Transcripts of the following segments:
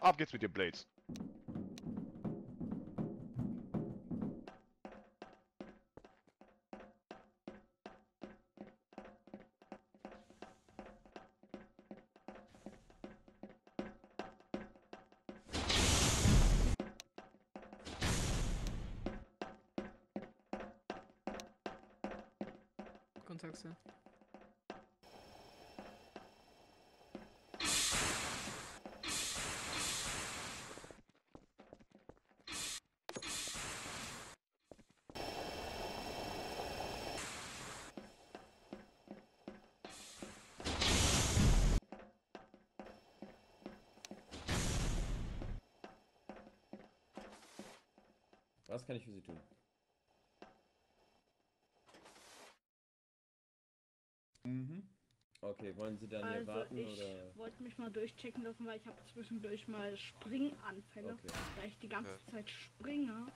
Ab geht's mit den Blades. Kontakte. Was kann ich für Sie tun? Mhm. Okay, wollen Sie dann hier Also warten ich oder? wollte mich mal durchchecken lassen, weil ich habe zwischendurch mal Springanfälle, Okay. da ich die ganze Zeit springe.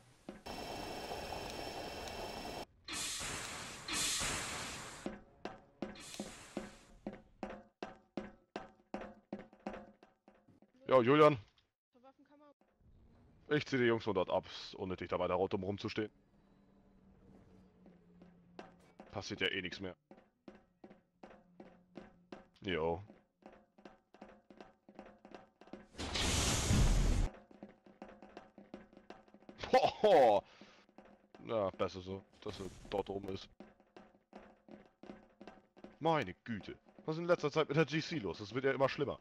Ja, Julian. Ich zieh die Jungs von dort ab. Ist unnötig, da weiter rundum rumzustehen. Passiert ja eh nichts mehr. Jo. Hoho! Na, besser so, dass er dort oben ist. Meine Güte. Was ist in letzter Zeit mit der GC los? Das wird ja immer schlimmer.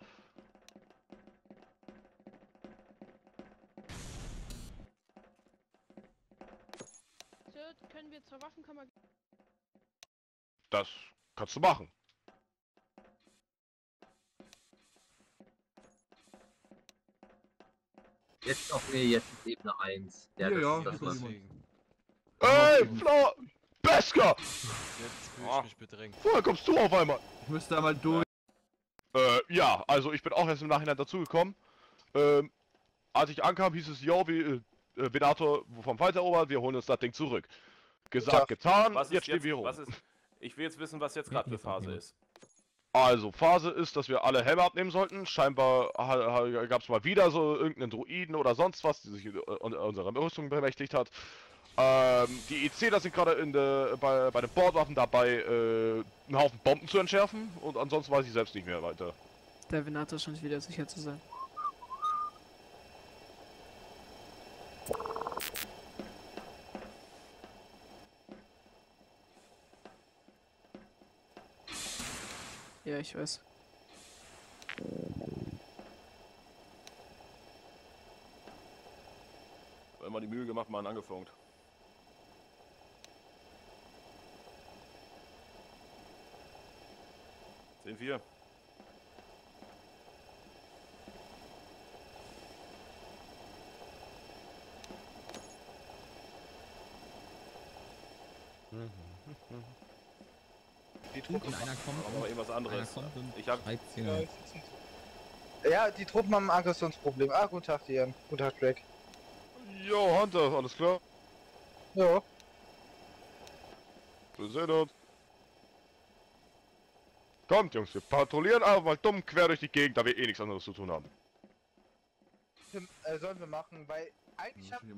Das kannst du machen. Jetzt auf mir, jetzt ist Ebene 1. Ja, Ja, das, ja, das Deswegen. Ey, Fla! Besker! Jetzt fühle Ah. ich mich bedrängt. Woher kommst du auf einmal? Ich müsste da mal durch. Äh, ja, also ich bin auch erst im Nachhinein dazugekommen. Ähm, als ich ankam, hieß es, yo, wie, äh, äh, Venator vom Feind erobert, wir holen uns das Ding zurück. Gesagt, getan, Was jetzt ist stehen jetzt, wir rum. was ist, ich will jetzt wissen, was jetzt gerade für Phase ist. Also, Phase ist, dass wir alle Helme abnehmen sollten. Scheinbar gab es mal wieder so irgendeinen Druiden oder sonst was, die sich äh, un- unserer Rüstung bemächtigt hat. Ähm, die EC, sind gerade in der, bei, bei den Bordwaffen dabei, äh, einen Haufen Bomben zu entschärfen. Und ansonsten weiß ich selbst nicht mehr weiter. Der Venator scheint wieder sicher zu sein. Ja, ich weiß. Immer die Mühe gemacht, mal angefunkt. Sehen wir. Truppen, einer kommt, mal irgendwas anderes. kommt Ich hab, Ja, die Truppen haben ein Aggressionsproblem. Ah, guten Tag, Ian. Guten Tag, Drake. Jo, Hunter, alles klar? Ja. Wir sehen uns. Kommt, Jungs, wir patrouillieren einfach mal dumm quer durch die Gegend, da wir eh nichts anderes zu tun haben. Äh, sollen wir machen, weil eigentlich hab, steht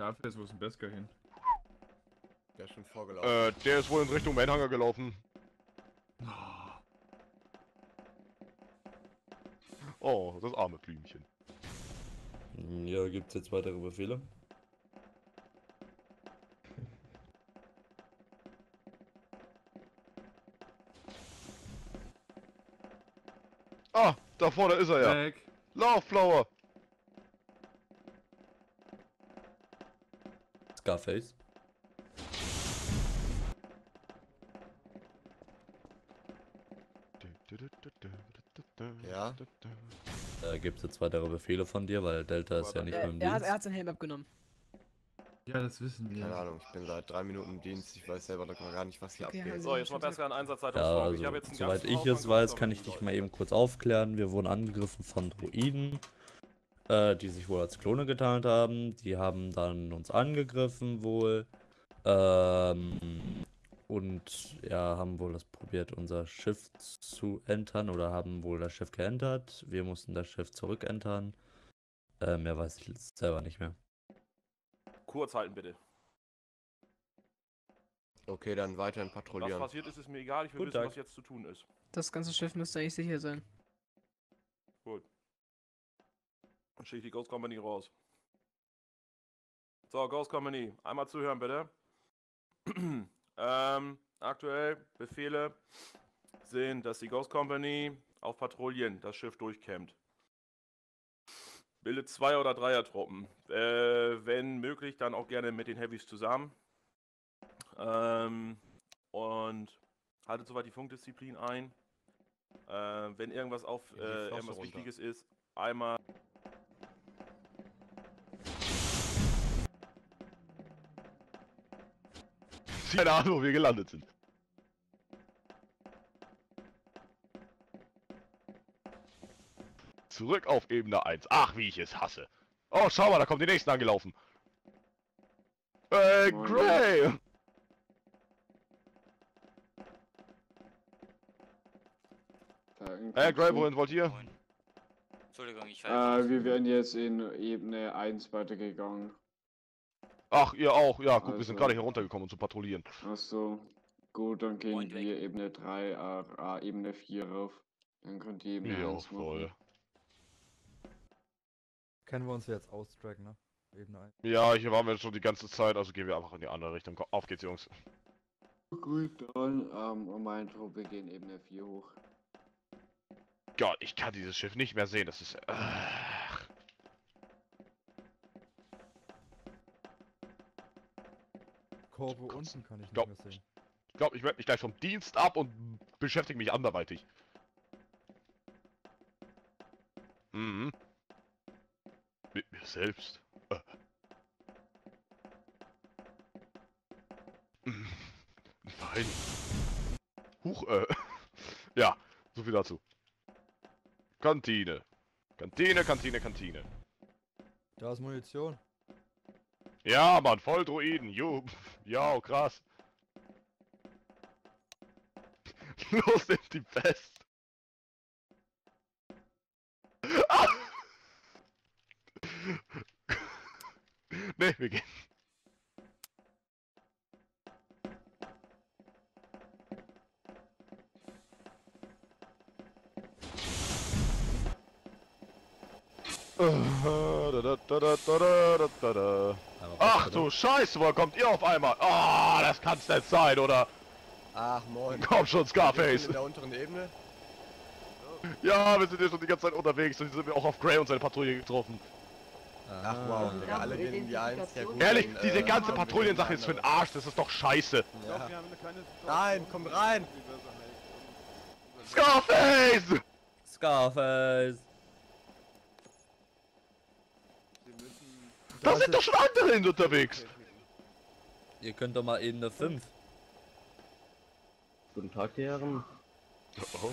Scarface, wo ist denn Besker hin? Der ist schon vorgelaufen. Äh, der ist wohl in Richtung Mainhanger gelaufen. Oh, das arme Blümchen. Ja, gibt's jetzt weitere Befehle? Ah, da vorne ist er ja. Lauf, Flower. Scarface. Ja? Äh, gibt's jetzt weitere Befehle von dir, weil Delta ist ja nicht mehr Er, im er, hat, Dienst. er hat seinen Helm abgenommen. Ja, das wissen wir. Keine Ahnung, ich bin seit drei Minuten im Dienst, ich weiß selber noch gar nicht, was hier Okay, abgeht. also- so, jetzt mal besser an Einsatzzeit Ja, also, Ich soweit ich es weiß, an kann ich dich mal eben kurz aufklären. Wir wurden angegriffen von Druiden, äh, die sich wohl als Klone getarnt haben. Die haben dann uns angegriffen wohl. Ähm, und ja, haben wohl das probiert, unser Schiff zu entern oder haben wohl das Schiff geentert. Wir mussten das Schiff zurückentern. Äh, mehr weiß ich jetzt selber nicht mehr. Kurz halten bitte. Okay, dann weiterhin Was patrouillieren. passiert ist, ist mir egal. Ich will Guten wissen, Tag. was jetzt zu tun ist. Das ganze Schiff müsste eigentlich sicher sein. Gut. Dann schicke ich die Ghost Company raus. So, Ghost Company, einmal zuhören bitte. ähm, aktuell Befehle sind, dass die Ghost Company auf Patrouillen das Schiff durchkämmt. Bildet zwei oder dreier Truppen. Äh, wenn möglich, dann auch gerne mit den Heavys zusammen. Ähm, und haltet soweit die Funkdisziplin ein. Äh, wenn irgendwas auf äh, irgendwas runter. Wichtiges ist, einmal Keine Ahnung, wo wir gelandet sind. Zurück auf Ebene 1. Ach, wie ich es hasse. Oh, schau mal, da kommen die nächsten angelaufen. Äh. Gray! Äh, Gray, wohin wollt ihr? Entschuldigung, ich äh, Wir wären jetzt in Ebene 1 weitergegangen. Ach, ihr auch. Ja, gut, wir sind Also- gerade hier runtergekommen, um zu patrouillieren. Achso. Gut, dann gehen Moin, weg. wir Ebene 3, äh, äh, Ebene 4 rauf. Dann könnt ihr Ebene Ja, 1 voll. machen. Kennen wir uns jetzt austracken, ne? Ebene 1. Ja, hier waren wir schon die ganze Zeit, also gehen wir einfach in die andere Richtung. Komm, Auf geht's, Jungs. Gut, dann, ähm, und meine Truppe gehen Ebene 4 hoch. Gott, ich kann dieses Schiff nicht mehr sehen. Das ist. Ach. Kurve unten kann ich nicht Glaub- mehr sehen. Ich glaube, ich melde mich gleich vom Dienst ab und beschäftige mich anderweitig. Mhm. Mit mir selbst. Äh. Mhm. Nein. Huch, äh. Ja, so viel dazu. Kantine. Kantine, Kantine, Kantine. Da ist Munition. Ja, Mann, voll Druiden. Ja, krass. Los, nimm die fest. Ah! Ne, wir gehen. Einmal Ach du Scheiße, woher kommt ihr auf einmal? Ah, das kann's nicht sein, oder? Ach, moin. Komm schon, Wir Scarface. sind in der unteren Ebene. Ja, wir sind hier schon die ganze Zeit unterwegs und hier sind wir auch auf Gray und seine Patrouille getroffen. Ach, wow. Digga, alle gehen in die 1. Ja, gut, Ehrlich, diese äh, ganze Patrouillensache ist für den Arsch, das ist doch scheiße. Ja. Nein, komm rein. Scarface! Scarface! Da sind doch schon andere hin unterwegs. Ihr könnt doch mal Ebene 5. Guten Tag, die Herren. Oh.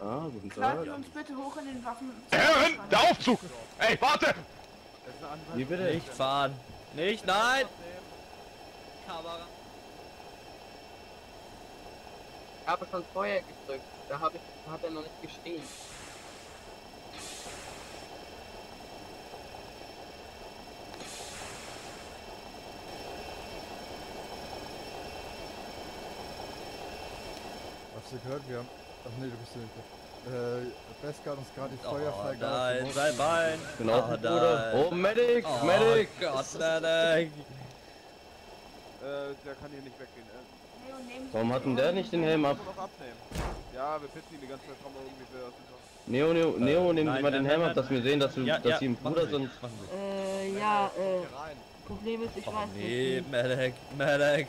Ah, guten Laden uns bitte hoch in den Waffen. Herren, der Aufzug! Ey, warte! Wie bitte? Nicht fahren! Nicht, nein! Kamera. Ich habe schon vorher gedrückt. Da habe ich, hat er noch nicht gestehen. Hast du gehört? Wir haben. Ach nee, du bist ja nicht. Äh, Beska hat uns gerade die Oh Feuerfreigabe. nein, sein Bein! Genau, oh, nein. Oh, Medic! Oh Medic! Gott, Medic! Äh, der kann hier nicht weggehen. Äh, nehmen Warum hat denn der nicht den Helm ab? Ja, wir pitzen ihn die ganze Zeit aber irgendwie will. Neo, Neo, Neo, nehmen nein, Sie mal den nein, Helm nein, ab, dass wir sehen, dass, du, Ja, dass ja, Sie im machen Bruder sind. Äh, ja, äh, Hier rein. Problem ist, ich Oh weiß nee, nicht. Medic, Medic!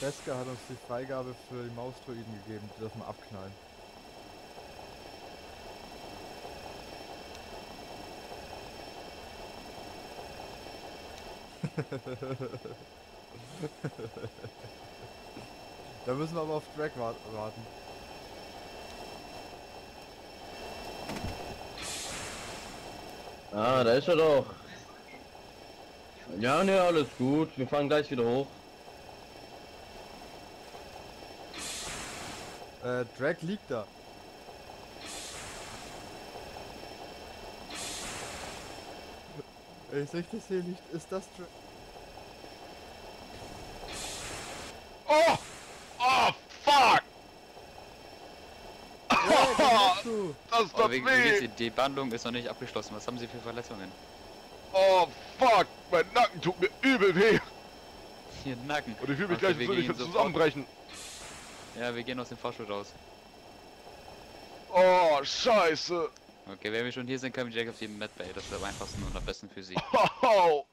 Beska hat uns die Freigabe für die Mausdruiden gegeben, die dürfen wir abknallen. da müssen wir aber auf Drag wa- warten. Ah, da ist er doch. Ja, ne, alles gut. Wir fahren gleich wieder hoch. Äh, Drag liegt da. Ich sehe das hier nicht. Ist das Drag? Oh! Oh, fuck! Das Aber doch wie, wie geht's weh! Die Behandlung ist noch nicht abgeschlossen. Was haben Sie für Verletzungen? Oh, fuck! Mein Nacken tut mir übel weh! Hier Nacken. Und ich fühle mich Okay, gleich, wir als würde ich jetzt sofort- zusammenbrechen. Ja, wir gehen aus dem Fahrstuhl raus. Oh, scheiße! Okay, wenn wir schon hier sind, können wir direkt auf die Medbay. Das ist am einfachsten und am besten für Sie. Au!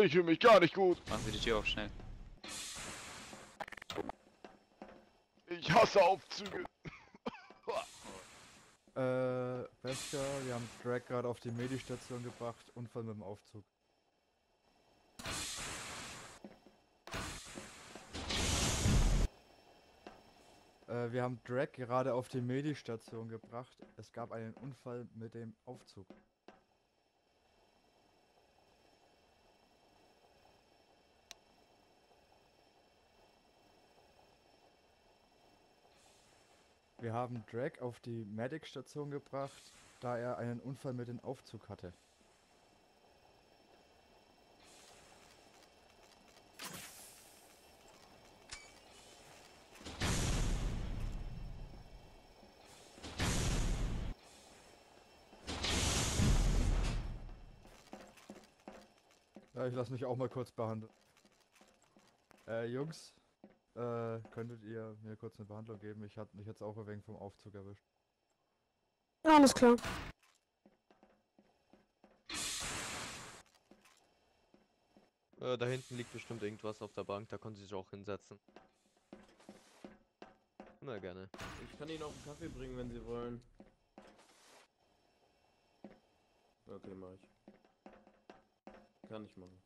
Ich fühle mich gar nicht gut. Machen Sie die Tür auf schnell. Ich hasse Aufzüge. Äh, Beskar, wir haben Drag gerade auf die Medistation gebracht. Unfall mit dem Aufzug. Äh, wir haben Drag gerade auf die Medistation gebracht. Es gab einen Unfall mit dem Aufzug. Wir haben Drag auf die Medic-Station gebracht, da er einen Unfall mit dem Aufzug hatte. Ich lasse mich auch mal kurz behandeln. Äh, Jungs, äh, könntet ihr mir kurz eine Behandlung geben? Ich hatte mich jetzt auch ein wenig vom Aufzug erwischt. Alles klar. Äh, da hinten liegt bestimmt irgendwas auf der Bank, da können Sie sich auch hinsetzen. Na gerne. Ich kann Ihnen auch einen Kaffee bringen, wenn Sie wollen. Okay, mach ich. Kann ich machen.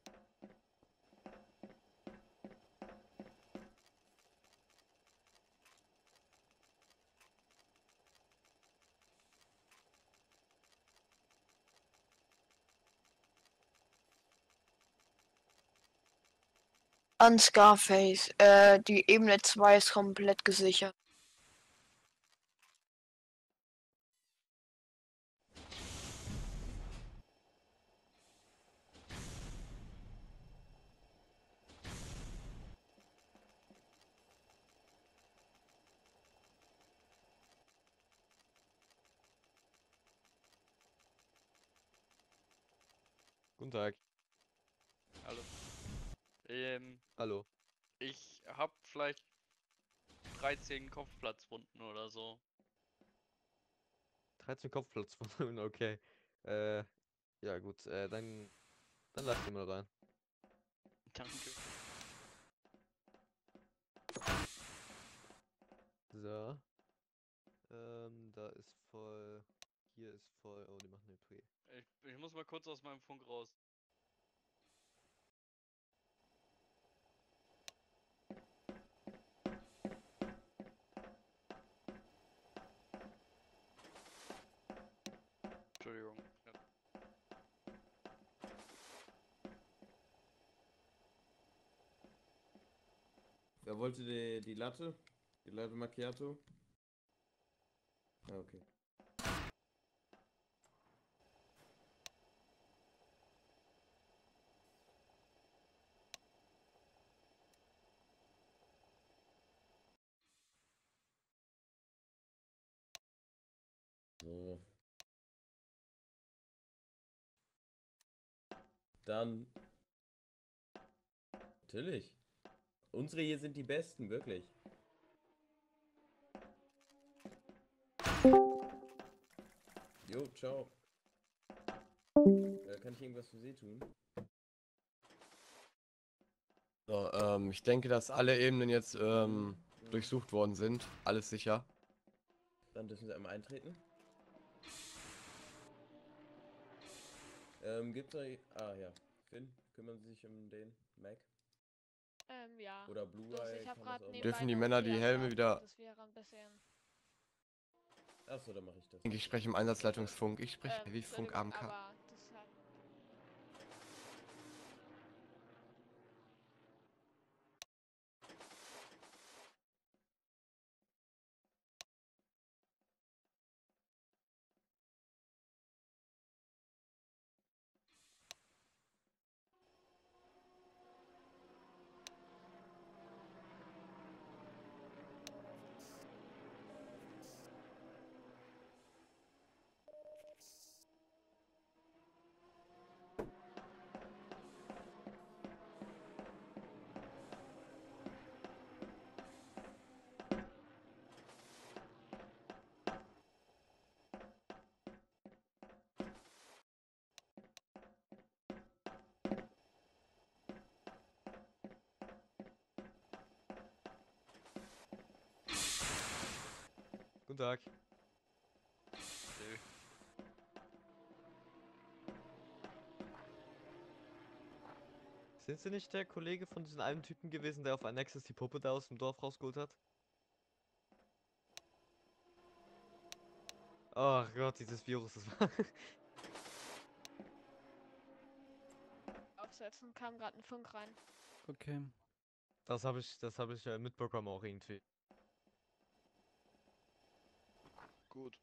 An Scarface. Äh, die Ebene 2 ist komplett gesichert. Guten Tag. Hallo. Ähm, Hallo. ich hab vielleicht 13 Kopfplatzwunden oder so. 13 Kopfplatzwunden, okay. Äh, ja gut, äh, dann, dann lass die mal rein. Danke. So. Ähm, da ist voll. Hier ist voll. Oh, die machen eine Pre. Ich, ich muss mal kurz aus meinem Funk raus. Entschuldigung. Ja. Wer wollte die, die Latte? Die Latte Macchiato? Ah, okay. So. Dann. Natürlich. Unsere hier sind die besten, wirklich. Jo, ciao. Äh, kann ich irgendwas für Sie tun? So, ähm, ich denke, dass alle Ebenen jetzt ähm, durchsucht worden sind. Alles sicher. Dann dürfen Sie einmal eintreten. Ähm, gibt's da... Ah ja. Finn, kümmern Sie sich um den Mac? Ähm, ja. Oder Blue Das- Eye ich hab kann grad das auch nebenbei Dürfen die Männer die Helme wieder- Das wäre ein bisschen. Achso, dann mache ich das. Ich spreche im Einsatzleitungsfunk. Ich spreche Ähm, wie Funk AMK. Aber Guten Tag. Sind Sie nicht der Kollege von diesem einen Typen gewesen, der auf Annexus die Puppe da aus dem Dorf rausgeholt hat? Ach Gott, dieses Virus, das war... Aufsetzen kam gerade ein Funk rein. Okay. Das habe ich, das habe ich äh, mitbekommen auch irgendwie. Gut.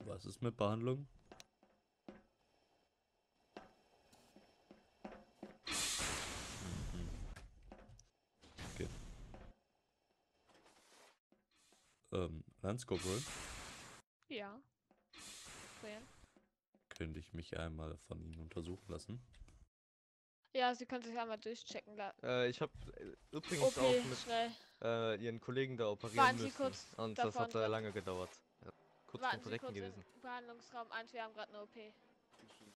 Was ist mit Behandlung? Mhm. Okay. Ähm, Lance Corporal, Ja. Könnte ich mich einmal von Ihnen untersuchen lassen? Ja, Sie können sich einmal durchchecken. Da. Äh, ich habe äh, übrigens OP, auch mit äh, Ihren Kollegen da operieren Warten Sie müssen. kurz Und das hat äh, lange gedauert. Ja, kurz Sie Verrecken kurz gewesen. im Behandlungsraum 1, wir haben gerade eine OP.